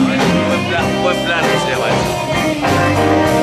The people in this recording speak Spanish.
bueno, es buen plan, buen plan se.